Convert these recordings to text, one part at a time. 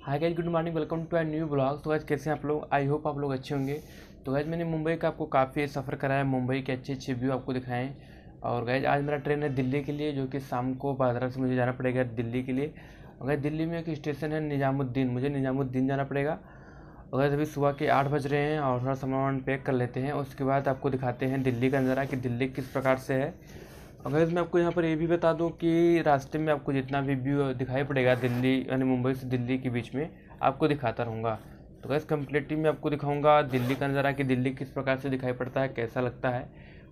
Hi guys good morning welcome to a new blog तो guys कैसे हैं आप लोग? आई होप आप लोग अच्छे होंगे। तो गाइज़ मैंने मुंबई का आपको काफ़ी सफ़र कराया मुंबई के अच्छे अच्छे व्यू आपको दिखाएँ और गाइज़ आज मेरा ट्रेन है दिल्ली के लिए, जो कि शाम को बादरा से मुझे जाना पड़ेगा दिल्ली के लिए। गाइज़ दिल्ली में एक स्टेशन है निज़ामुद्दीन, मुझे निज़ामुद्दीन जाना पड़ेगा। गाइज़ अभी सुबह के आठ बज रहे हैं और थोड़ा सामान पैक कर लेते हैं, उसके बाद आपको दिखाते हैं दिल्ली का नज़ारा कि दिल्ली किस प्रकार से है। अगर मैं आपको यहाँ पर ये भी बता दूँ कि रास्ते में आपको जितना भी व्यू दिखाई पड़ेगा दिल्ली यानी मुंबई से दिल्ली के बीच में, आपको दिखाता रहूँगा। तो गैस कम्प्लीटली मैं आपको दिखाऊँगा दिल्ली का नज़ारा कि दिल्ली किस प्रकार से दिखाई पड़ता है, कैसा लगता है,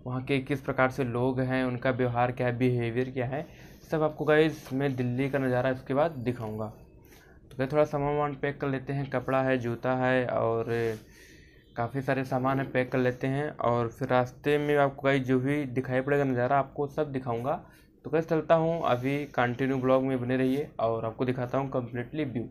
वहाँ के किस प्रकार से लोग हैं, उनका व्यवहार क्या है बिहेवियर क्या है, सब आपको गैस मैं दिल्ली का नज़ारा इसके बाद दिखाऊँगा। तो गैस थोड़ा सामान वामान पैक कर लेते हैं, कपड़ा है, जूता है और काफ़ी सारे सामान है पैक कर लेते हैं और फिर रास्ते में आपको कहीं जो भी दिखाई पड़ेगा नज़ारा, आपको सब दिखाऊँगा। तो कैसे चलता हूँ। अभी कंटिन्यू ब्लॉग में बने रहिए और आपको दिखाता हूँ कम्प्लीटली व्यू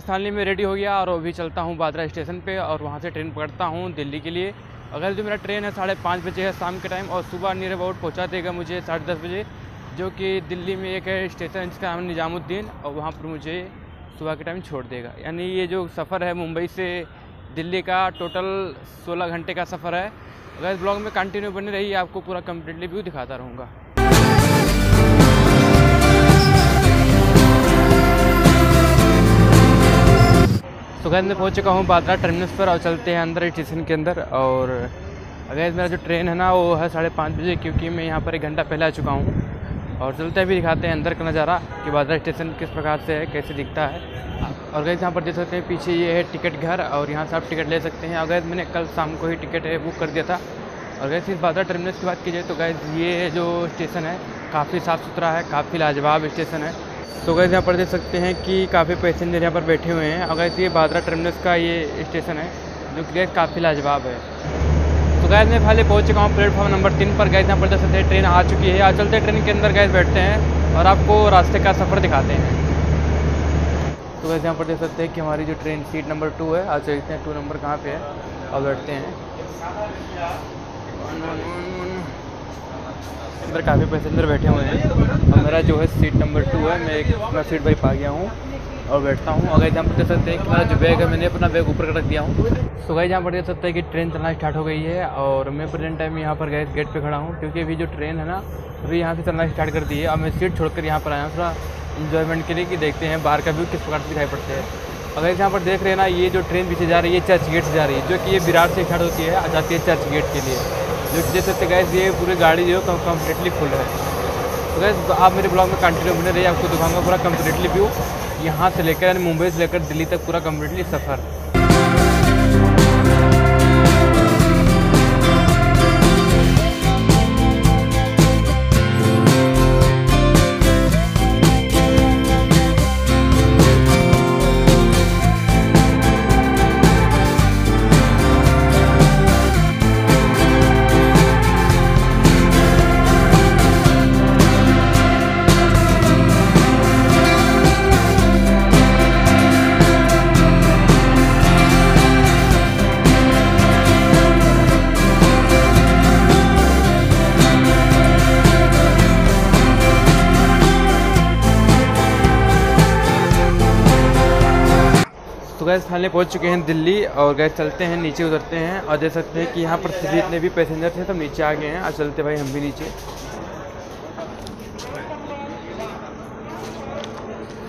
फाइनली मैं रेडी हो गया और अभी चलता हूँ बादरा स्टेशन पे और वहाँ से ट्रेन पकड़ता हूँ दिल्ली के लिए। अगर जो मेरा ट्रेन है, साढ़े पाँच बजे है शाम के टाइम और सुबह नियर अबाउट पहुँचा देगा मुझे साढ़े दस बजे, जो कि दिल्ली में एक है स्टेशन जिसका नाम निज़ामुद्दीन और वहाँ पर मुझे सुबह के टाइम छोड़ देगा। यानी ये जो सफ़र है मुंबई से दिल्ली का टोटल सोलह घंटे का सफ़र है। अगर इस ब्लॉग में कंटिन्यू बनी रही, आपको पूरा कम्प्लीटली व्यू दिखाता रहूँगा। गैस मैं पहुँच चुका हूँ, बादरा टर्मिनस पर, और चलते हैं अंदर स्टेशन के अंदर, और अगर मेरा जो ट्रेन है ना, वो है साढ़े पाँच बजे, क्योंकि मैं यहाँ पर एक घंटा पहले आ चुका हूँ। और चलते भी दिखाते हैं अंदर का नज़ारा, कि बादरा स्टेशन किस प्रकार से है, कैसे दिखता है। और गैस यहाँ पर देख सकते हैं, पीछे ये है टिकट घर, और यहाँ से आप टिकट ले सकते हैं। अगर मैंने कल शाम को ही टिकट बुक कर दिया था। और गैस इस बादरा टर्मिनस की बात की जाए तो गैस ये जो स्टेशन है, काफ़ी साफ़ सुथरा है, काफ़ी लाजवाब स्टेशन है। तो गैस यहाँ पर देख सकते हैं कि काफ़ी पैसेंजर यहाँ पर बैठे हुए हैं। और गैस ये बादरा टर्मिनस का ये स्टेशन है, जो कि गैस काफ़ी लाजवाब है। तो गैस मैं पहले पहुँच चुका हूँ प्लेटफॉर्म नंबर तीन पर। गैस यहाँ पर देख सकते हैं ट्रेन आ चुकी है। आज चलते ट्रेन के अंदर। गैस बैठते हैं और आपको रास्ते का सफ़र दिखाते हैं। तो गैस यहाँ पर देख सकते हैं कि हमारी जो ट्रेन सीट नंबर टू है, आज देखते हैं टू नंबर कहाँ पे है। और बैठते हैं। अंदर काफ़ी पैसेंजर बैठे हुए हैं। और मेरा जो है सीट नंबर टू है, मैं एक अपना सीट भाई पा गया हूँ और बैठता हूँ। अगर यहाँ पर देख सकते हैं कि मेरा जो बैग है, मैंने अपना बैग ऊपर रख दिया हूँ। गए यहाँ पर देख सकते हैं कि ट्रेन चलना स्टार्ट हो गई है और मैं प्रेजेंट टाइम यहाँ पर गए गेट पर खड़ा हूँ, क्योंकि अभी जो ट्रेन है ना, अभी यहाँ से चलना स्टार्ट कर दी है। और मैं सीट छोड़कर यहाँ पर आया हूँ, थोड़ा इन्जॉयमेंट के लिए कि देखते हैं बाहर का व्यू किस प्रकार से दिखाई पड़ते हैं। अगर यहाँ पर देख रहे हैं ना, ये जो ट्रेन पीछे जा रही है चर्च गेट से जा रही है, जो कि ये विराट से स्टार्ट होती है, आ जाती है चर्च गेट के लिए। जो देख सकते गैस ये पूरी गाड़ी जो है कम्प्लीटली फुल है। तो गैस आप मेरे ब्लॉग में कंटिन्यू बने रहिए, आपको दिखाऊँगा पूरा कम्प्लीटली व्यू यहाँ से लेकर यानी मुंबई से लेकर दिल्ली तक पूरा कम्प्लीटली सफ़र। गैस फाइनली पहुँच चुके हैं दिल्ली और गैस चलते हैं, नीचे उतरते हैं। और देख सकते हैं कि यहाँ पर जितने भी पैसेंजर थे, सब नीचे आ गए हैं। और चलते भाई हम भी नीचे।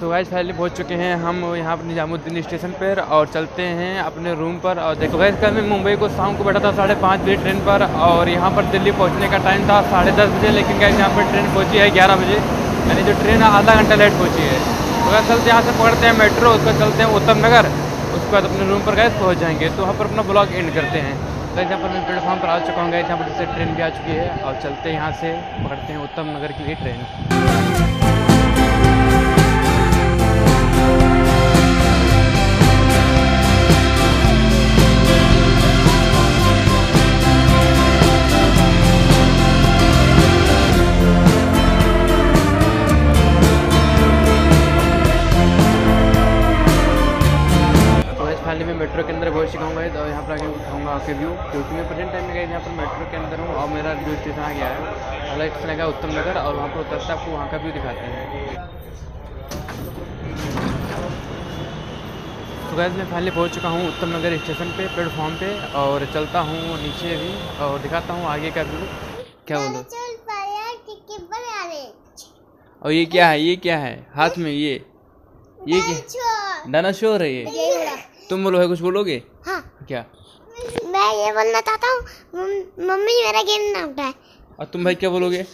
तो गैस फाइनली पहुँच चुके हैं हम यहाँ पर निज़ामुद्दीन स्टेशन पर और चलते हैं अपने रूम पर। और देखो गैस, कल मैं मुंबई को शाम को बैठा था साढ़े पाँच बजे ट्रेन पर और यहाँ पर दिल्ली पहुँचने का टाइम था साढ़े दस बजे, लेकिन गैस यहाँ पर ट्रेन पहुँची है ग्यारह बजे। यानी जो ट्रेन आधा घंटा लेट पहुँची है। तो अगर चलते यहाँ से पकड़ते हैं मेट्रो, उसको चलते हैं उत्तम नगर। उसके बाद अपने रूम पर गए पहुँच जाएँगे तो वहाँ पर अपना ब्लॉग एंड करते हैं। तो यहाँ पर मैं प्लेटफॉर्म पर आ चुका हूँ यहाँ पर जैसे ट्रेन भी आ चुकी है, और चलते हैं यहाँ से, पकड़ते हैं उत्तम नगर के लिए ट्रेन आपके व्यू क्योंकि मैं प्रेजेंट टाइम में गए यहाँ पर मेट्रो के अंदर हूँ और मेरा जो स्टेशन आ गया है अगला स्टेशन आएगा उत्तम नगर और वहाँ पर उतरता आपको वहाँ का व्यू दिखाते हैं। तो गैस मैं फाइनली पहुँच चुका हूँ उत्तम नगर स्टेशन पे प्लेटफॉर्म पे और चलता हूँ नीचे भी और दिखाता हूँ आगे का व्यू क्या बोलो? और ये क्या है? ये क्या है? हाथ में ये। ये क्या? डायनासोर है ये? तुम बोलो है कुछ बोलोगे? हाँ। क्या? मैं ये बोलना चाहता हूँ मम्मी मेरा गेम ना उठाए और तुम भाई क्या बोलोगे?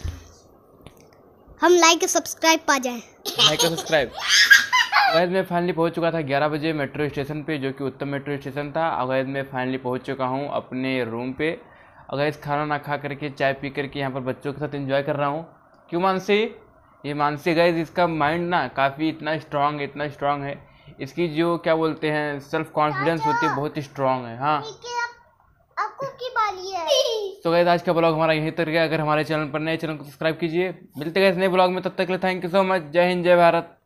हम लाइक सब्सक्राइब पा जाए। लाइक और सब्सक्राइब गैस मैं फाइनली पहुँच चुका था 11 बजे मेट्रो स्टेशन पे जो कि उत्तम मेट्रो स्टेशन था। गैस मैं फाइनली पहुँच चुका हूँ अपने रूम पे। और गैस खाना ना खा करके चाय पी करके यहाँ पर बच्चों के साथ एंजॉय कर रहा हूँ। क्यों मानसी? ये मानसी गैस इसका माइंड ना काफ़ी इतना स्ट्रांग इतना स्ट्रांग है। इसकी जो क्या बोलते हैं सेल्फ कॉन्फिडेंस होती है बहुत ही स्ट्रांग है। है। तो गैस आज का ब्लॉग हमारा यही तक गया। अगर हमारे चैनल पर नए चैनल को सब्सक्राइब कीजिए। मिलते गए नए ब्लॉग में। तब तक के लिए थैंक यू सो मच जय हिंद, जय भारत।